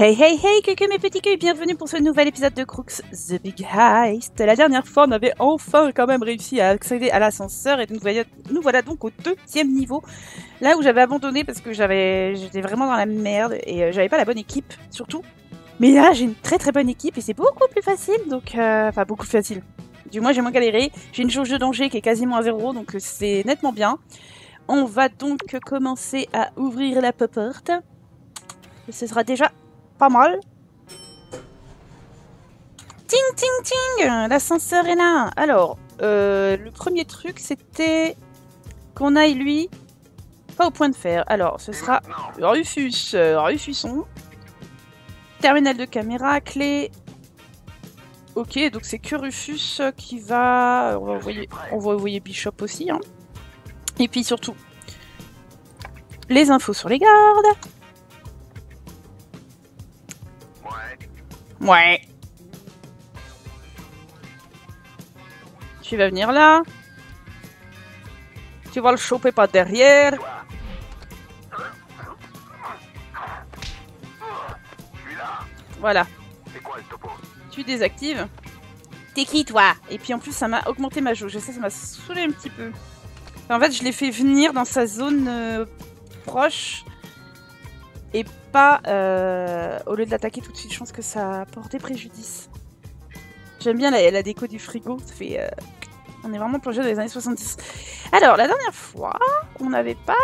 Hey hey hey, quelques mes petits culs, bienvenue pour ce nouvel épisode de Crooks The Big Heist. La dernière fois, on avait enfin quand même réussi à accéder à l'ascenseur et nous voilà, nous voilà donc au deuxième niveau. Là où j'avais abandonné parce que j'avais, j'étais vraiment dans la merde et euh, j'avais pas la bonne équipe, surtout. Mais là, j'ai une très très bonne équipe et c'est beaucoup plus facile, donc euh, enfin beaucoup plus facile. Du moins, j'ai moins galéré. J'ai une jauge de danger qui est quasiment à zéro, donc c'est nettement bien. On va donc commencer à ouvrir la porte. Ce sera déjà pas mal. Ting, ting, ting L'ascenseur est là Alors, euh, le premier truc, c'était qu'on aille, lui, pas au point de fer. Alors, ce sera Rufus, euh, Rufusson. Terminal de caméra, clé. Ok, donc c'est que Rufus qui va... On va envoyer, Bishop aussi. Hein. Et puis surtout, les infos sur les gardes. Ouais. Tu vas venir là. Tu vas le choper par derrière. Voilà. Tu désactives. T'es qui toi? Et puis en plus ça m'a augmenté ma jauge. Ça, ça m'a saoulé un petit peu. En fait, je l'ai fait venir dans sa zone euh, proche et pas euh, au lieu de l'attaquer tout de suite. Je pense que ça a porté préjudice. J'aime bien la, déco du frigo. Ça fait, euh, on est vraiment plongé dans les années 70. Alors, la dernière fois, on n'avait pas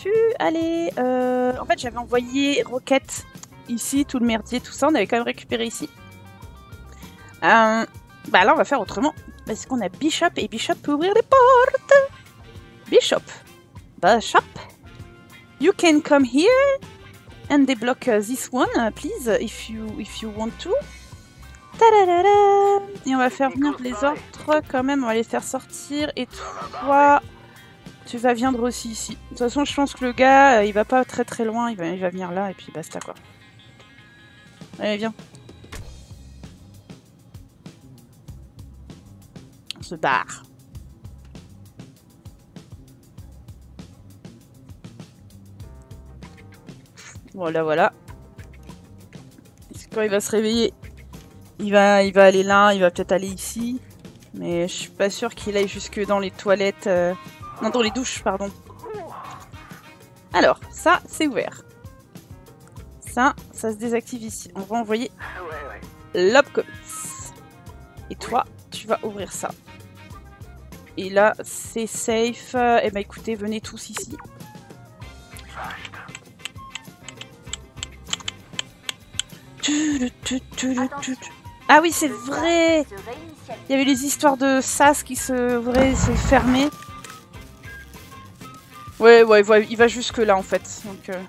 pu aller... Euh, en fait, j'avais envoyé Rocket ici, tout le merdier, tout ça. On avait quand même récupéré ici. bah là, on va faire autrement. Parce qu'on a Bishop et Bishop peut ouvrir les portes. Bishop. Bishop. You can come here and débloque uh, this one, uh, please, if you, if you want to. Et on va faire venir les autres quand même, on va les faire sortir. Et toi, tu vas viendre aussi ici. De toute façon, je pense que le gars, euh, il va pas très très loin, il va, il va venir là et puis basta quoi. Allez, viens. On se barre. Voilà, voilà. Quand il va se réveiller, il va, aller là, il va peut-être aller ici. Mais je suis pas sûr qu'il aille jusque dans les toilettes. Euh, non, dans les douches, pardon. Alors, ça, c'est ouvert. Ça, ça se désactive ici. On va envoyer l'Opcoms. Et toi, tu vas ouvrir ça. Et là, c'est safe. Eh ben écoutez, venez tous ici. Ah oui, c'est vrai Il y avait les histoires de sas qui se, se fermer. Ouais, ouais, il va jusque là en fait. Donc, euh.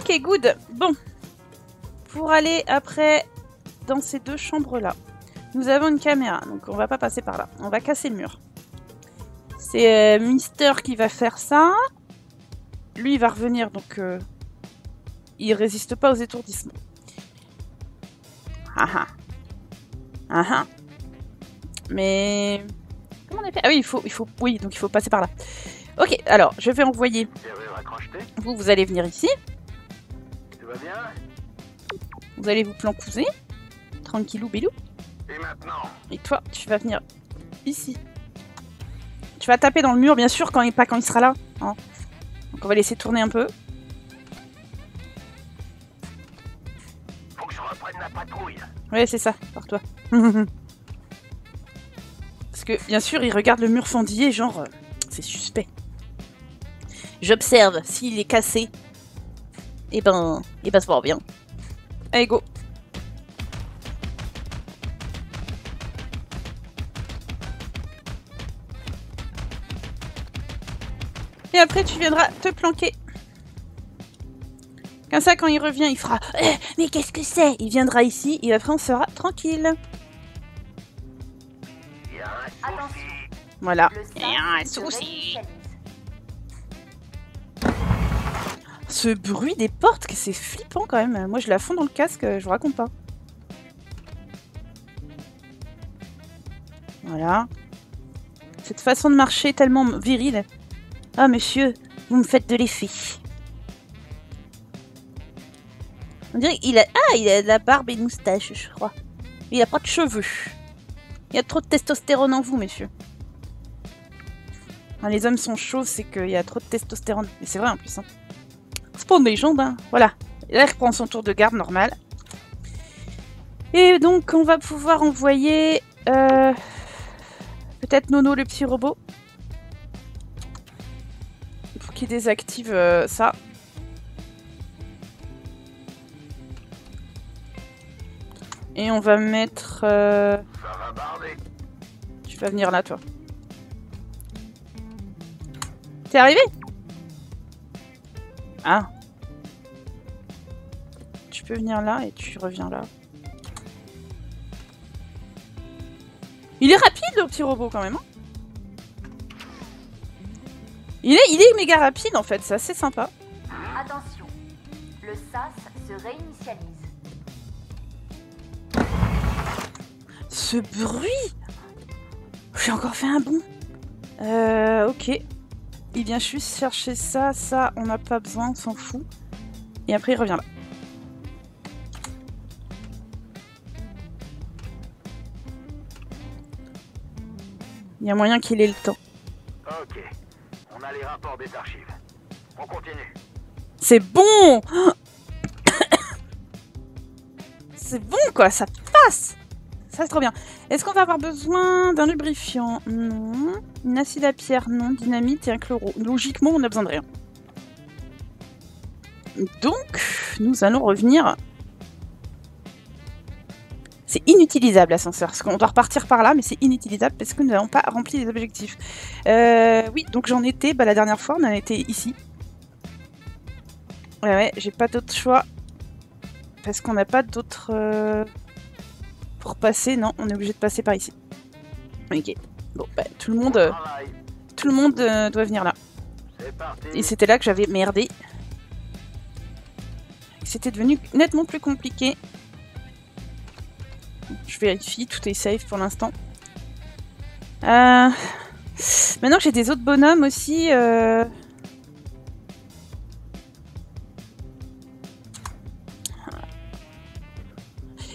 Ok, good. Bon. Pour aller après dans ces deux chambres là, nous avons une caméra. Donc on va pas passer par là. On va casser le mur. C'est euh, Mister qui va faire ça. Lui, il va revenir, donc euh, il résiste pas aux étourdissements. Ah ah. Ah ah. Mais... Comment on a fait? Ah oui, il faut, il faut... Oui, donc il faut passer par là. Ok, alors, je vais envoyer... Vous, vous allez venir ici. Vous allez vous plancouser. Tranquillou, bilou. Et toi, tu vas venir ici. Tu vas taper dans le mur, bien sûr, quand il, pas quand il sera là. Hein. Donc on va laisser tourner un peu. Faut que je reprenne la patrouille. Ouais, c'est ça, par toi. Parce que, bien sûr, il regarde le mur fendillé, genre, euh, c'est suspect. J'observe, s'il est cassé, et eh ben, il va se voir bien. Allez, go après, tu viendras te planquer. Comme ça, quand il revient, il fera eh, Mais qu'est-ce que c'est? Il viendra ici et après, on sera tranquille. Voilà. Il y a un souci. Ce bruit des portes, c'est flippant quand même. Moi, je la fonds dans le casque, je vous raconte pas. Voilà. Cette façon de marcher tellement virile. Ah, monsieur, vous me faites de l'effet. On dirait qu'il a... Ah, il a de la barbe et une moustache, je crois. Il a pas de cheveux. Il y a trop de testostérone en vous, messieurs. les hommes sont chauds, c'est qu'il y a trop de testostérone. Mais c'est vrai en plus. Hein. Spawn des jambes, hein. Voilà. là, il reprend son tour de garde normal. Et donc, on va pouvoir envoyer... Euh, peut-être Nono, le petit robot. Désactive euh, ça. Et on va mettre... Euh, tu vas venir là, toi. T'es arrivé? Ah. Tu peux venir là et tu reviens là. Il est rapide, le petit robot, quand même. Hein? Il, est, il est méga rapide, en fait. C'est assez sympa. Attention. Le SAS se réinitialise. Ce bruit J'ai encore fait un bond. Euh, ok. Il vient juste chercher ça, ça, on n'a pas besoin, on s'en fout. Et après, il revient là. Il y a moyen qu'il ait le temps. Ok. C'est bon C'est bon quoi, ça passe Ça c'est trop bien. Est-ce qu'on va avoir besoin d'un lubrifiant? Non. Une acide à pierre? Non. Dynamite et un chloro. Logiquement, on a besoin de rien. Donc, nous allons revenir c'est inutilisable l'ascenseur, qu'on doit repartir par là, mais c'est inutilisable parce que nous n'avons pas rempli les objectifs. Euh, oui, donc j'en étais, bah, la dernière fois on en était ici. Ouais, ouais, j'ai pas d'autre choix. Parce qu'on n'a pas d'autre... Euh, pour passer, non, on est obligé de passer par ici. Ok. Bon, bah, tout le monde... Euh, tout le monde doit venir là. Et c'était là que j'avais merdé. C'était devenu nettement plus compliqué. Je vérifie, tout est safe pour l'instant. Euh, maintenant que j'ai des autres bonhommes aussi... Euh,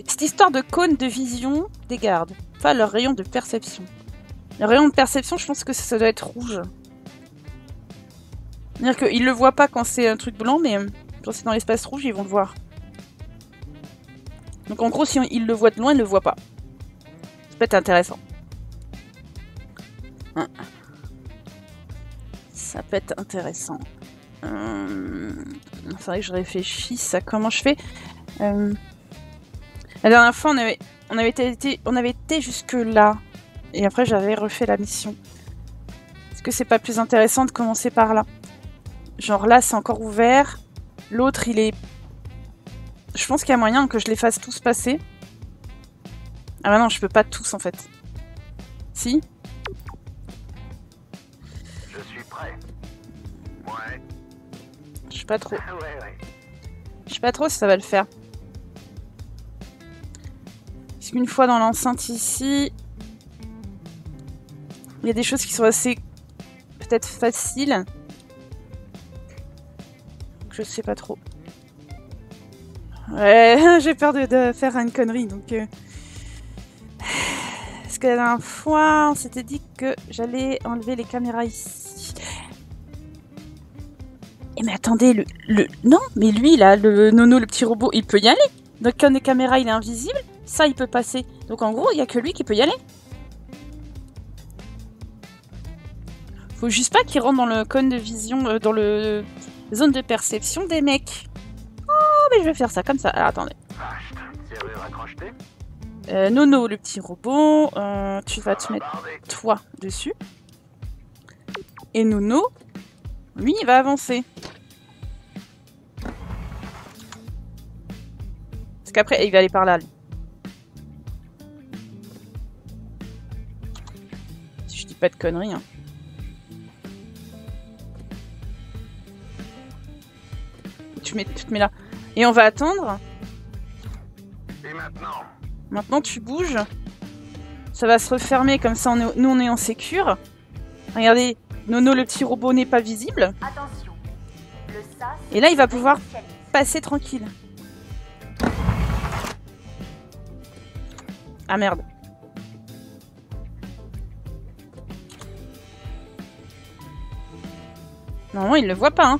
cette histoire de cône de vision des gardes. Enfin, leur rayon de perception. Le rayon de perception, je pense que ça doit être rouge. C'est-à-dire qu'ils le voient pas quand c'est un truc blanc, mais quand c'est dans l'espace rouge, ils vont le voir. Donc en gros, si il le voit de loin, il ne le voit pas. Ça peut être intéressant. Hein. Ça peut être intéressant. Hum... C'est vrai que je réfléchisse à comment je fais. Hum. La dernière fois, on avait, on avait été, on avait été jusque là. Et après, j'avais refait la mission. Est-ce que c'est pas plus intéressant de commencer par là? Genre là, c'est encore ouvert. L'autre, il est je pense qu'il y a moyen que je les fasse tous passer. Ah bah non, je peux pas tous en fait. Si Je suis prêt. Ouais. Je sais pas trop. Je sais pas trop si ça va le faire. Parce qu'une fois dans l'enceinte ici, il y a des choses qui sont assez peut-être faciles. Je sais pas trop. Ouais, j'ai peur de, faire une connerie, donc... Euh... Parce que la dernière fois, on s'était dit que j'allais enlever les caméras ici. Et mais attendez, le. Non, mais lui, là, le nono, le petit robot, il peut y aller. Donc quand les caméras, il est invisible, ça, il peut passer. Donc en gros, il n'y a que lui qui peut y aller. Faut juste pas qu'il rentre dans le cône de vision, euh, dans le zone de perception des mecs je vais faire ça comme ça. Alors, attendez. Euh, Nono, le petit robot, euh, tu vas te mettre toi dessus. Et Nono, lui, il va avancer. Parce qu'après, il va aller par là, lui. Si je dis pas de conneries, hein. Tu, mets, tu te mets là. Et on va attendre. Et maintenant Maintenant, tu bouges. Ça va se refermer, comme ça, on est, nous, on est en sécure. Regardez, Nono, le petit robot, n'est pas visible. Attention. Le sas Et là, il va pouvoir passer tranquille. Ah merde. Non, il le voit pas, hein.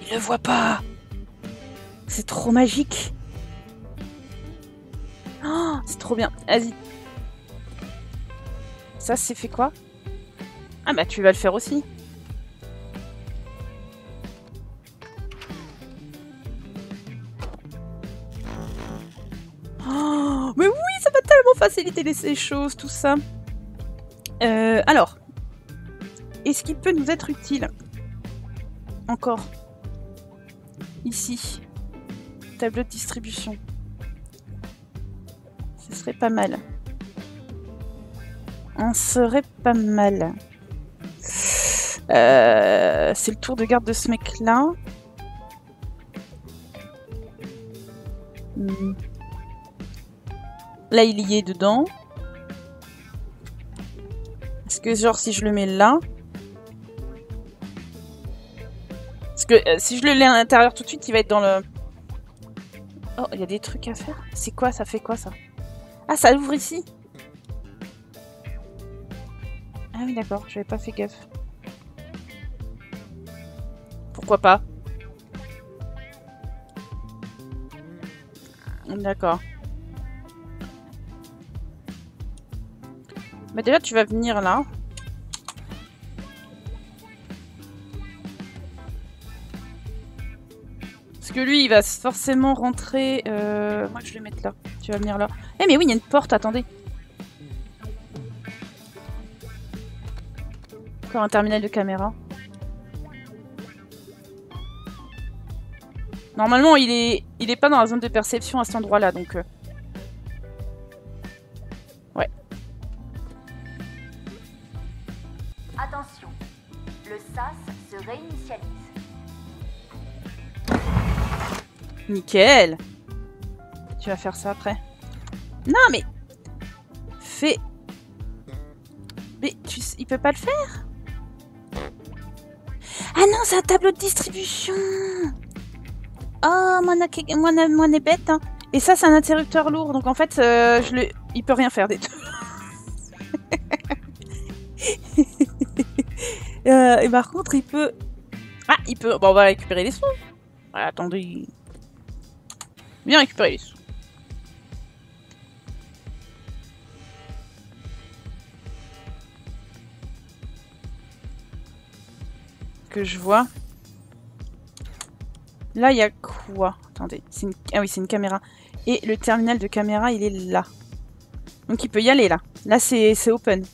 Il le voit pas. C'est trop magique. Oh, c'est trop bien. Vas-y. Ça, c'est fait quoi? Ah bah, tu vas le faire aussi. Oh, mais oui, ça va tellement faciliter les, choses, tout ça. Euh, alors, est-ce qu'il peut nous être utile? Encore. Ici. Tableau de distribution. Ce serait pas mal. On serait pas mal. Euh, C'est le tour de garde de ce mec-là. Hmm. Là, il y est dedans. Est-ce que, genre, si je le mets là... Parce que euh, si je le mets à l'intérieur tout de suite, il va être dans le... Il y a des trucs à faire. C'est quoi Ça fait quoi, ça? Ah, ça ouvre ici Ah oui, d'accord. J'avais pas fait gaffe. Pourquoi pas? D'accord. Bah déjà, tu vas venir là. Que lui, il va forcément rentrer... Euh... Moi, je vais le mettre là. Tu vas venir là. Eh mais oui, il y a une porte, attendez. Encore un terminal de caméra. Normalement, il est, il est pas dans la zone de perception à cet endroit-là, donc... euh, Nickel Tu vas faire ça après. Non, mais... Fais... Mais tu... il peut pas le faire Ah non, c'est un tableau de distribution Oh, a- mon est bête. hein. Et ça, c'est un interrupteur lourd. Donc en fait, euh, je le... il peut rien faire des deux. Euh, et par contre, il peut... Ah, il peut... Bon, on va récupérer les sous. Ouais, attendez. Bien récupérer les sous. Que je vois. Là, il y a quoi? Attendez. Ah oui, c'est une caméra. Et le terminal de caméra, il est là. Donc il peut y aller là. Là, c'est c'est open.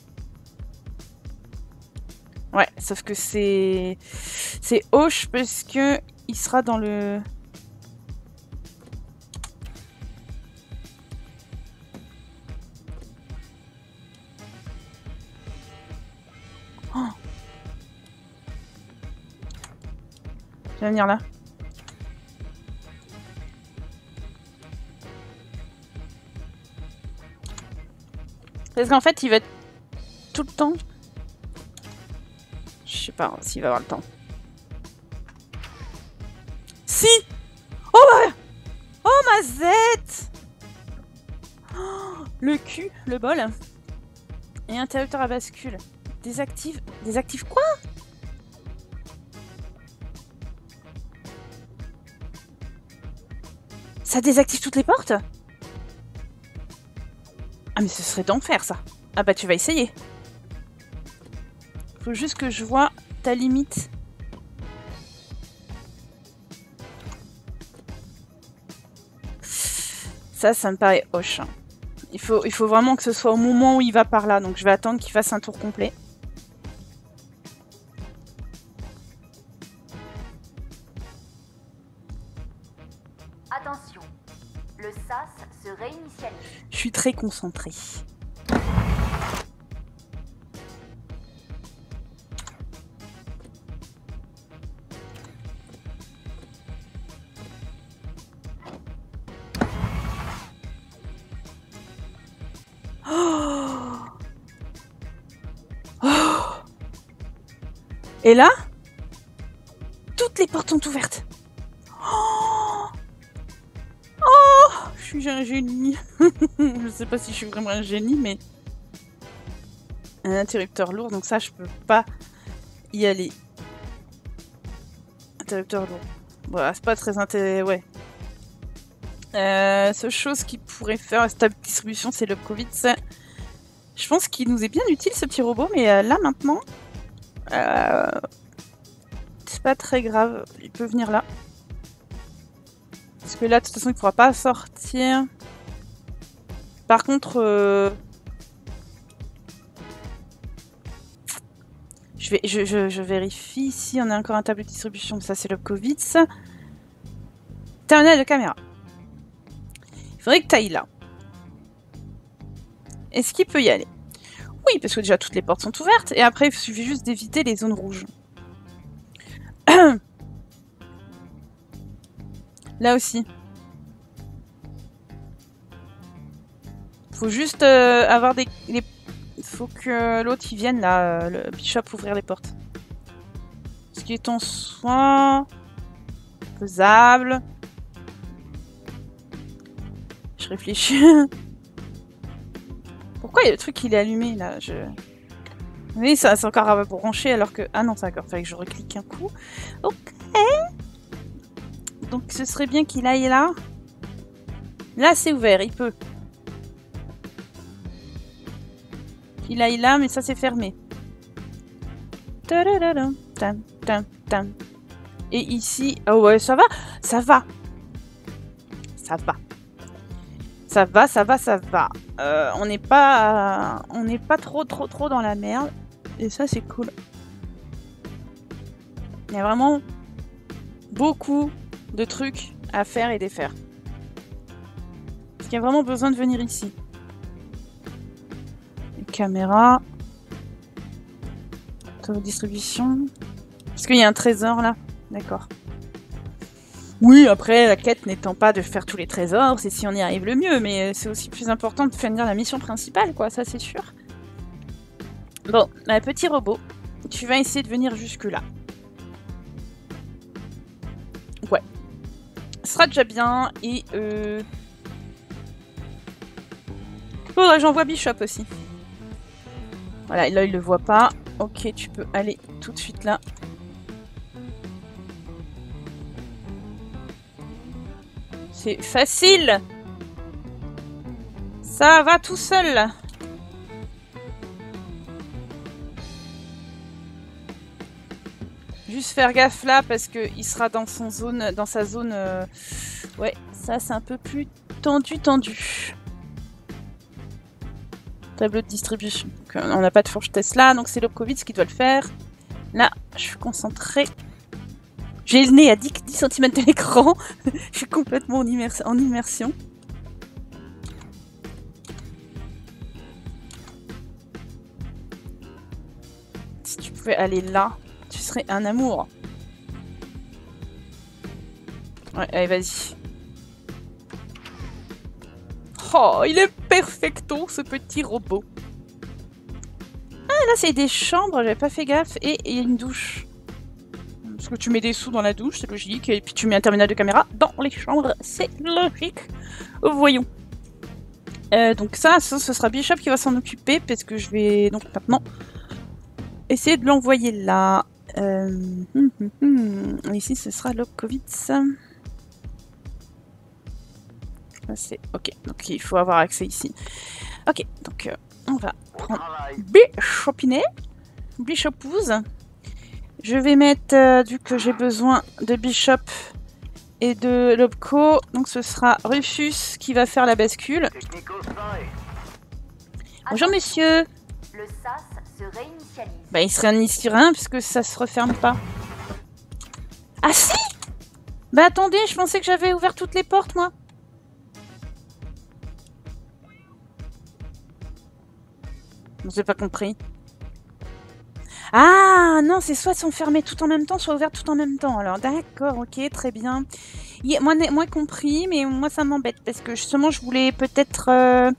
Ouais, sauf que c'est... C'est Hoche parce que il sera dans le... Vas venir là. Parce qu'en fait, il va être tout le temps je sais pas s'il va avoir le temps. Si Oh bah Oh ma zette Oh, Le cul, le bol. Et interrupteur à bascule. Désactive. Désactive quoi? Ça désactive toutes les portes Ah mais ce serait d'enfer ça. Ah bah tu vas essayer. Faut juste que je vois ta limite. Ça, ça me paraît hoche. hein. Il faut, il faut vraiment que ce soit au moment où il va par là. Donc je vais attendre qu'il fasse un tour complet. Très concentrée. Oh Oh Et là, toutes les portes sont ouvertes. Oh, suis un génie. je sais pas si je suis vraiment un génie, mais un interrupteur lourd, donc ça, je peux pas y aller. Interrupteur lourd. Voilà, c'est pas très intéressant. Ouais. Euh, chose qui pourrait faire stable distribution, c'est le Covid. Je pense qu'il nous est bien utile ce petit robot, mais euh, là maintenant, euh, c'est pas très grave. Il peut venir là. Parce que là, de toute façon, il pourra pas sortir. Par contre, euh, je, vérifie si on a encore un tableau de distribution. Ça, c'est le Covid. Terminal de caméra. Il faudrait que tu là. Est-ce qu'il peut y aller? Oui, parce que déjà toutes les portes sont ouvertes. Et après, il suffit juste d'éviter les zones rouges. Là aussi. Faut juste euh, avoir des... Faut que l'autre il vienne là, euh, le bishop ouvrir les portes. Ce qui est en soin... Faisable. Je réfléchis. Pourquoi le truc il est allumé là? Je... Oui, ça c'est encore à brancher alors que... Ah non, c'est d'accord, fallait que je reclique un coup. Donc ce serait bien qu'il aille là. Là c'est ouvert, il peut. Qu'il aille là, mais ça c'est fermé. Et ici... Oh ouais, ça va Ça va Ça va. Ça va, ça va, ça va. Euh, on n'est pas, on n'est pas trop, trop, trop dans la merde. Et ça, c'est cool. Il y a vraiment beaucoup de trucs à faire et défaire. Parce qu'il y a vraiment besoin de venir ici. caméra. Distribution. Parce qu'il y a un trésor là. D'accord. Oui, après, la quête n'étant pas de faire tous les trésors, c'est si on y arrive le mieux, mais c'est aussi plus important de finir la mission principale, quoi, ça c'est sûr. Bon, petit robot, tu vas essayer de venir jusque-là. Ouais. Déjà bien, et euh... Oh, j'envoie Bishop aussi. Voilà, là il le voit pas. Ok, tu peux aller tout de suite là. C'est facile Ça va tout seul faire gaffe là parce qu'il sera dans son zone, dans sa zone. Euh, ouais, ça c'est un peu plus tendu, tendu. Tableau de distribution. Euh, on n'a pas de fourche Tesla, donc c'est Covid qui doit le faire. Là, je suis concentrée. J'ai le nez à 10, cm de l'écran. je suis complètement en, immersion. Si tu pouvais aller là, un amour. Ouais, allez, vas-y. Oh, il est perfecto, ce petit robot. Ah, là, c'est des chambres, j'avais pas fait gaffe. Et il y a une douche que tu mets des sous dans la douche, c'est logique, et puis tu mets un terminal de caméra dans les chambres, c'est logique. Voyons. Euh, donc ça, ce sera Bishop qui va s'en occuper, parce que je vais donc maintenant essayer de l'envoyer là. Euh, hum, hum, hum. Ici, ce sera le Covid. C'est ok, donc il faut avoir accès ici. Ok, donc euh, on va prendre Bishopinet, Bishopouse. Je vais mettre, euh, du que j'ai besoin de Bishop et de Lobco, donc ce sera Rufus qui va faire la bascule. Bonjour monsieur Le SAS se réinitialise. Bah il se réinitie rien puisque ça se referme pas. Ah si Bah attendez, je pensais que j'avais ouvert toutes les portes moi. Je n'ai pas compris. Ah non, c'est soit sont fermées tout en même temps, soit ouvertes tout en même temps. Alors d'accord, ok, très bien. moi, moi compris, mais moi ça m'embête parce que justement je voulais peut-être euh,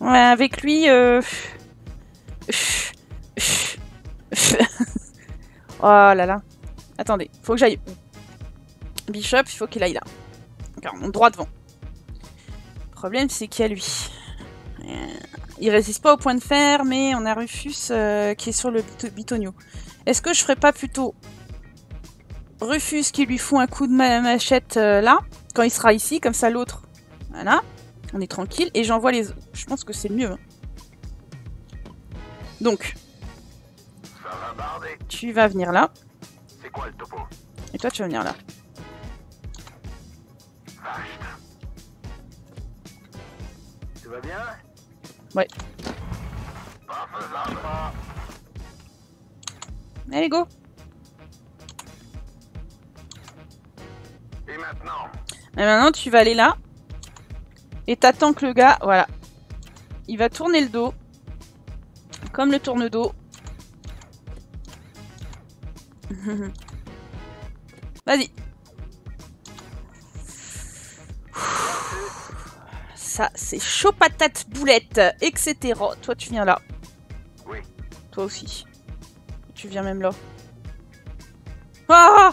avec lui. Euh, Oh là là. Attendez, faut que j'aille Bishop, il faut qu'il aille là. Donc, droit devant. Le problème, c'est qu'il y a lui. Euh, il résiste pas au point de fer, mais on a Rufus euh, qui est sur le bitonio. Est-ce que je ferais pas plutôt Rufus qui lui fout un coup de machette euh, là, quand il sera ici, comme ça l'autre. Voilà, on est tranquille. Et j'envoie les... Je pense que c'est mieux. Hein. Donc, tu vas venir là. Quoi, le topo Et toi, tu vas venir là. Tu vas bien? Ouais. Allez, go Et maintenant? Et maintenant, tu vas aller là. Et t'attends que le gars... Voilà. Il va tourner le dos. Comme le tourne-dos. Vas-y. Ça, c'est chaud patate boulette, etc. Toi, tu viens là. Oui. Toi aussi. Tu viens même là. Ah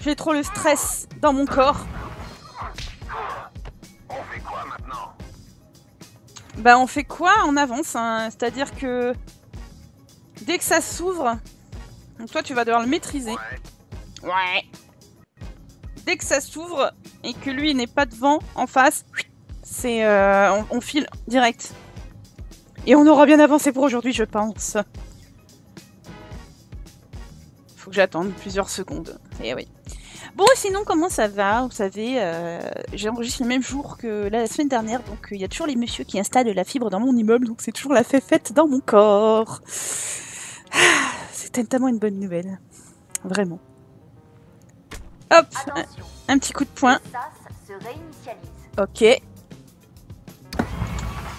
J'ai trop le stress dans mon corps. On fait quoi maintenant? Bah, on fait quoi? On avance. Hein. C'est-à-dire que dès que ça s'ouvre, donc toi, tu vas devoir le maîtriser. Ouais. Dès que ça s'ouvre et que lui n'est pas devant, en face, c'est euh, on, file direct. Et on aura bien avancé pour aujourd'hui, je pense. Faut que j'attende plusieurs secondes. Et eh oui. Bon, sinon, comment ça va? Vous savez, euh, j'ai enregistré le même jour que la semaine dernière, donc il y a toujours les messieurs qui installent la fibre dans mon immeuble, donc c'est toujours la fête dans mon corps. C'était tellement une bonne nouvelle. Vraiment. Hop un, petit coup de poing. Ok.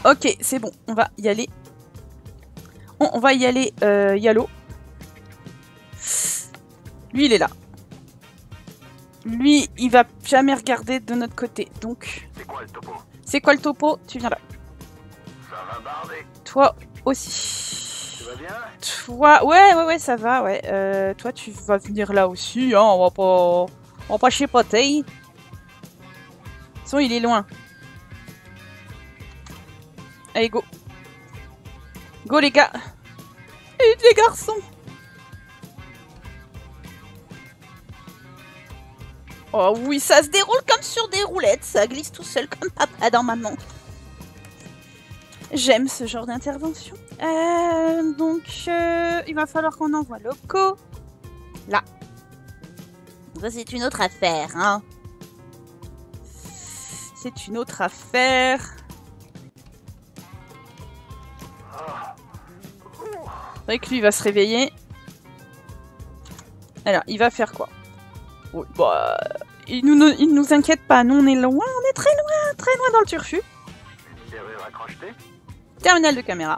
Ok, c'est bon. On va y aller. On, va y aller euh, Yalo. Lui, il est là. Lui, il va jamais regarder de notre côté. Donc... C'est quoi le topo? C'est quoi le topo? Tu viens là. Ça va Toi aussi. Toi, ouais, ouais, ouais, ça va, ouais. Euh, toi, tu vas venir là aussi, hein, on va pas... On va pas chipoter. Son, il est loin. Allez, go. Go, les gars. Et les garçons. Oh oui, ça se déroule comme sur des roulettes. Ça glisse tout seul comme papa dans maman. J'aime ce genre d'intervention. Euh, donc, euh, il va falloir qu'on envoie Loco. Là. Ça, c'est une autre affaire, hein. C'est une autre affaire. C'est vrai que lui, il va se réveiller. Alors, il va faire quoi? Bah, il nous, il nous inquiète pas. Nous, on est loin, on est très loin, très loin dans le turfu. Terminal de caméra.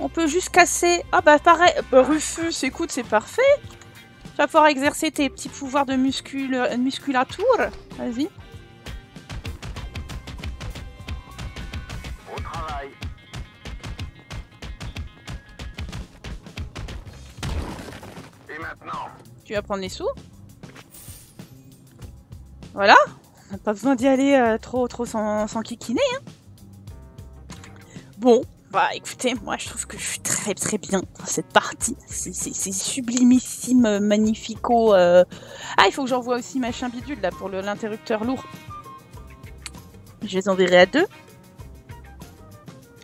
On peut juste casser... Ah bah pareil, bah, Rufus, écoute, c'est parfait. Tu vas pouvoir exercer tes petits pouvoirs de muscul... musculature. Vas-y. Au travail. Et maintenant Tu vas prendre les sous Voilà on n'a pas besoin d'y aller euh, trop trop sans, sans kikiner. Hein. Bon, bah écoutez, moi je trouve que je suis très très bien dans cette partie. C'est sublimissime, magnifico. Euh. Ah, il faut que j'envoie aussi machin bidule là pour l'interrupteur lourd. Je les enverrai à deux.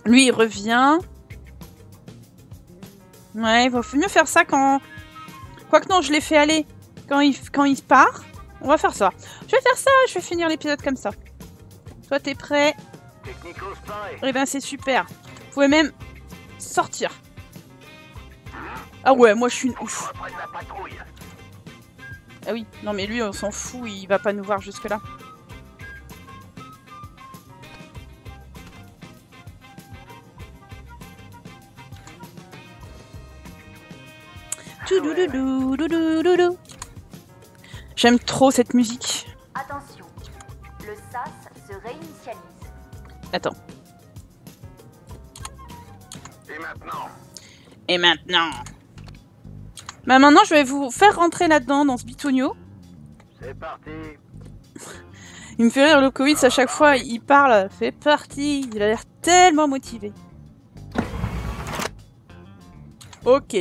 Lui il revient. Ouais, il vaut mieux faire ça quand. Quoique non, je l'ai fait aller quand il, quand il part. On va faire ça. Je vais faire ça, je vais finir l'épisode comme ça. Toi, t'es prêt? Eh ben, c'est super. Pouvez même sortir. Ah ouais, moi je suis une ouf. Ah oui, non mais lui on s'en fout, il va pas nous voir jusque là. J'aime trop cette musique. Attention, le SAS se réinitialise. Attends. Et maintenant Et maintenant Bah maintenant, je vais vous faire rentrer là-dedans, dans ce bitonio. C'est parti. Il me fait rire, Lokovic, à chaque fois, il parle. C'est parti Il a l'air tellement motivé. Ok.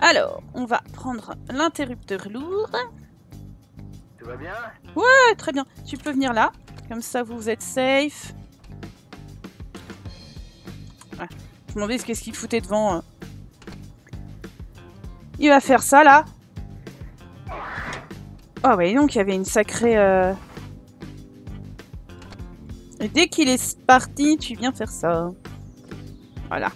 Alors, on va prendre l'interrupteur lourd. Tout va bien? Ouais, très bien. Tu peux venir là. Comme ça, vous êtes safe. Me demandais qu'est-ce qu'il foutait devant. euh. Il va faire ça, là. Ah ouais, donc il y avait une sacrée... euh, Et dès qu'il est parti, tu viens faire ça. Voilà.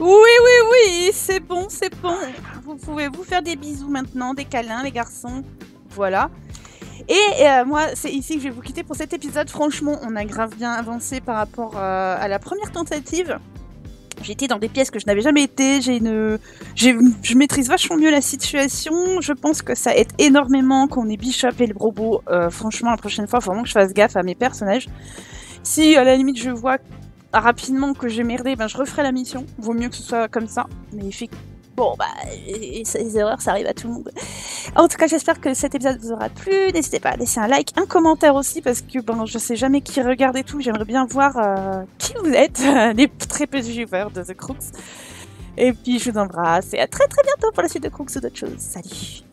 Oui, oui, oui, c'est bon, c'est bon. Vous pouvez vous faire des bisous maintenant, des câlins, les garçons. Voilà. Et euh, moi, c'est ici que je vais vous quitter pour cet épisode. Franchement, on a grave bien avancé par rapport euh, à la première tentative. J'étais dans des pièces que je n'avais jamais été. J'ai une, je maîtrise vachement mieux la situation. Je pense que ça aide énormément qu'on ait Bishop et le robot. Euh, franchement, la prochaine fois, il faut vraiment que je fasse gaffe à mes personnages. Si à la limite je vois rapidement que j'ai merdé, ben je referai la mission. Vaut mieux que ce soit comme ça. Mais bon bah ces erreurs, ça arrive à tout le monde. En tout cas, j'espère que cet épisode vous aura plu. N'hésitez pas à laisser un like, un commentaire aussi parce que ben je sais jamais qui regarde et tout. J'aimerais bien voir euh, qui vous êtes, les très petits viewers de The Crooks. Et puis je vous embrasse et à très très bientôt pour la suite de Crooks ou d'autres choses. Salut